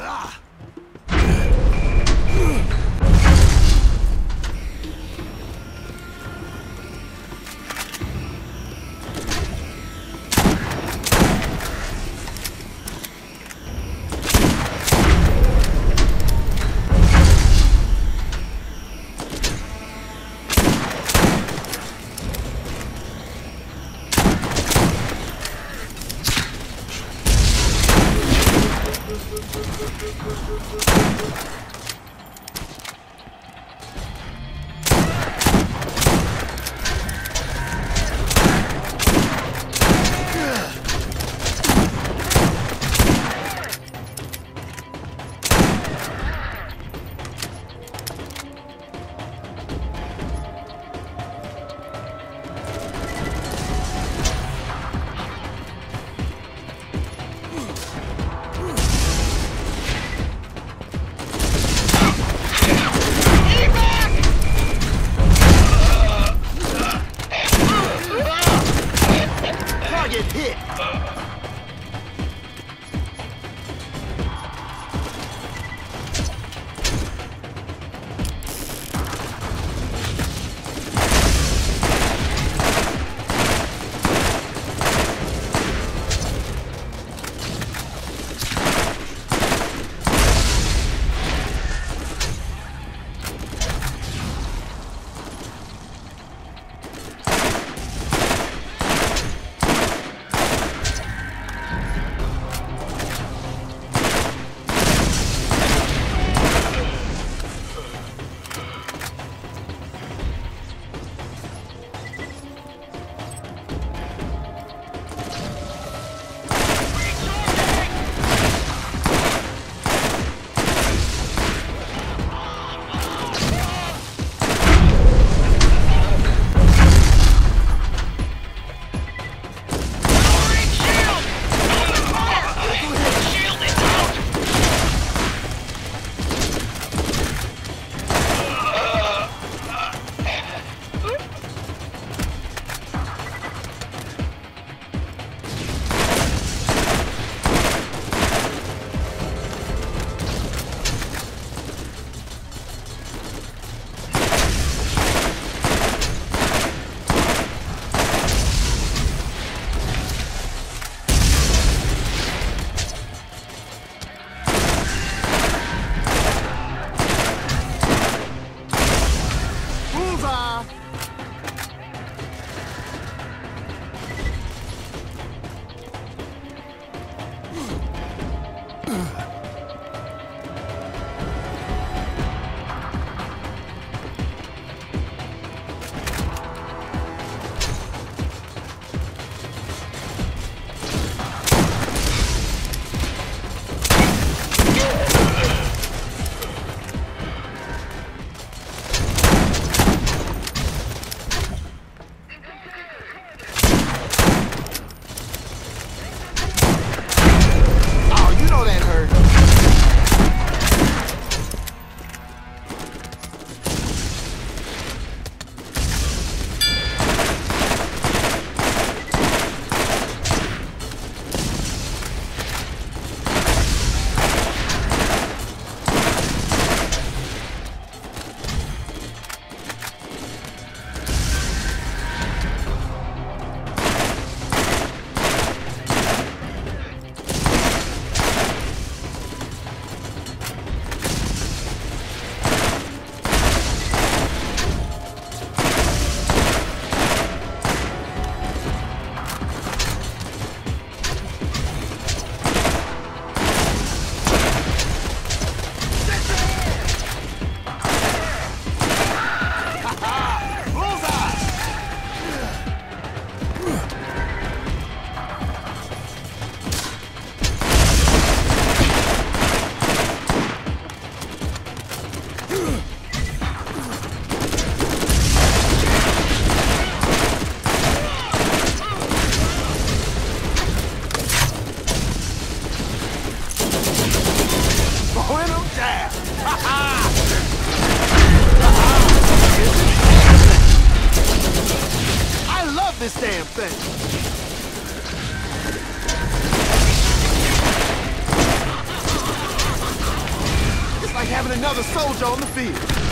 死 Let's go. now. It's like having another soldier on the field.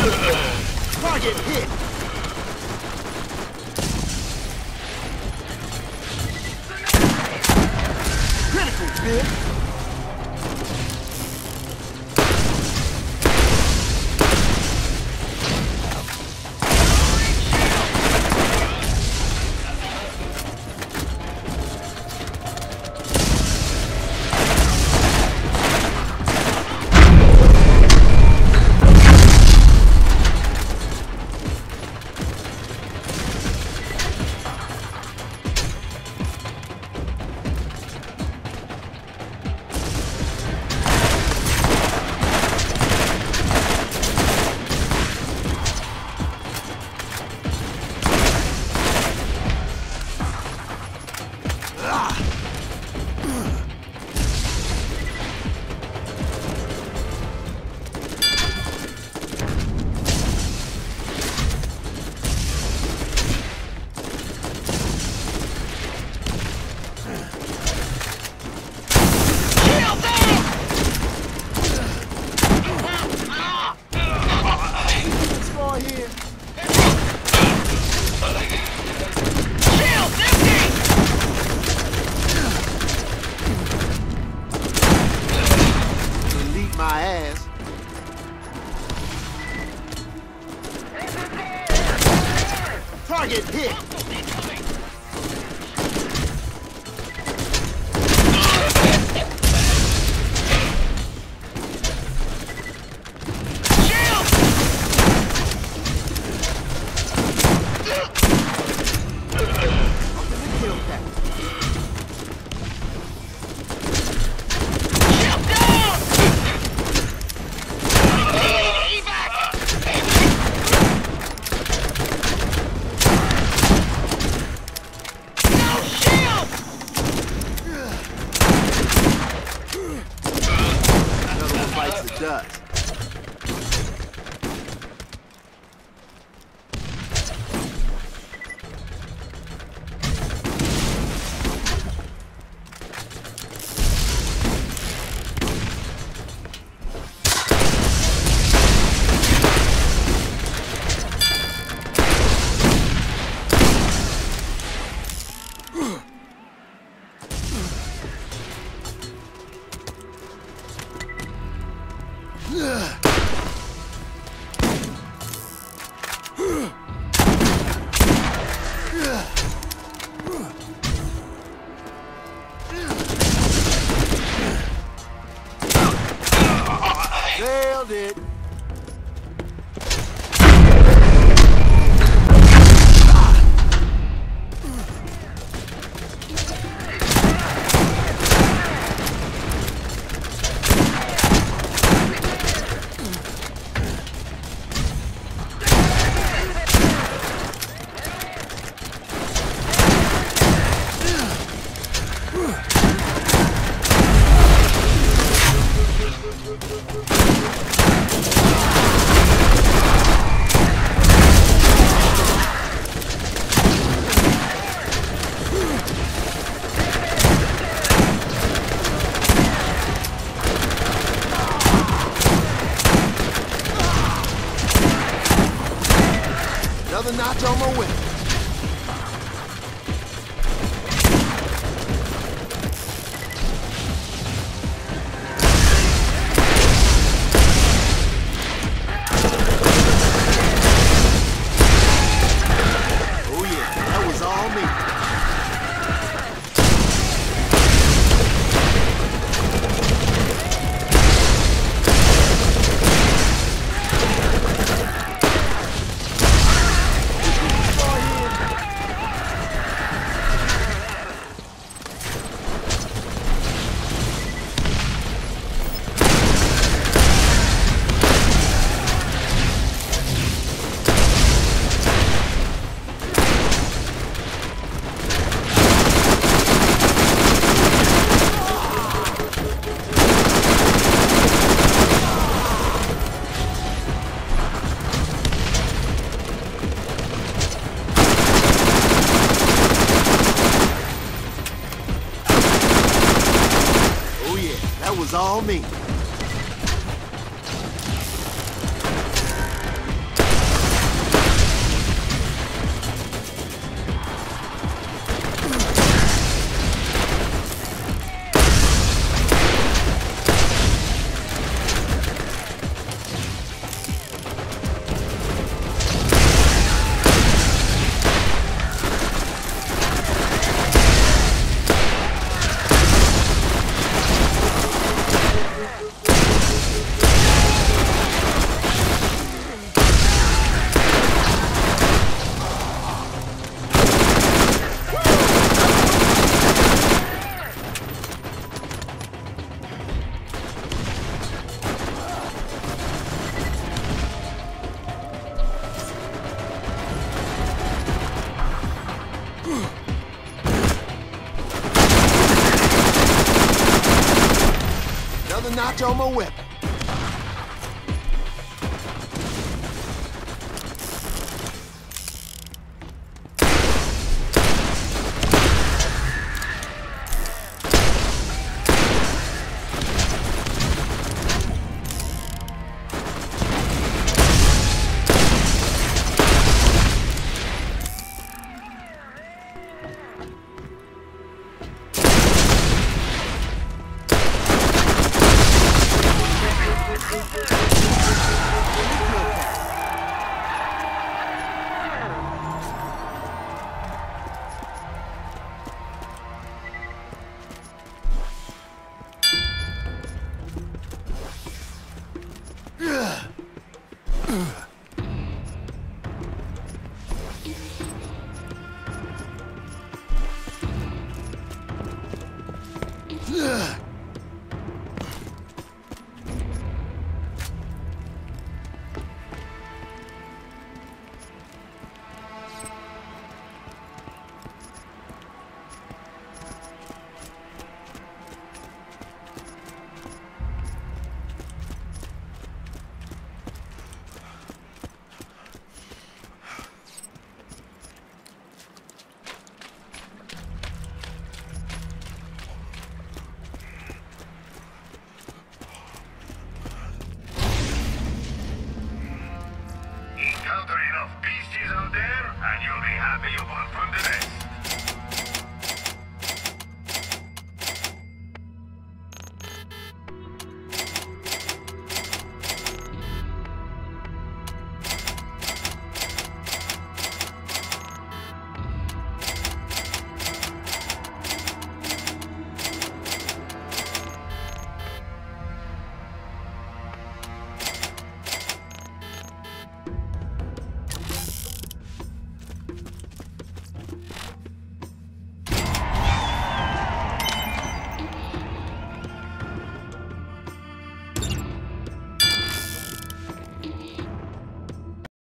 Target hit! Ass. Target hit. Nailed it. was all me. Another notch on my weapon.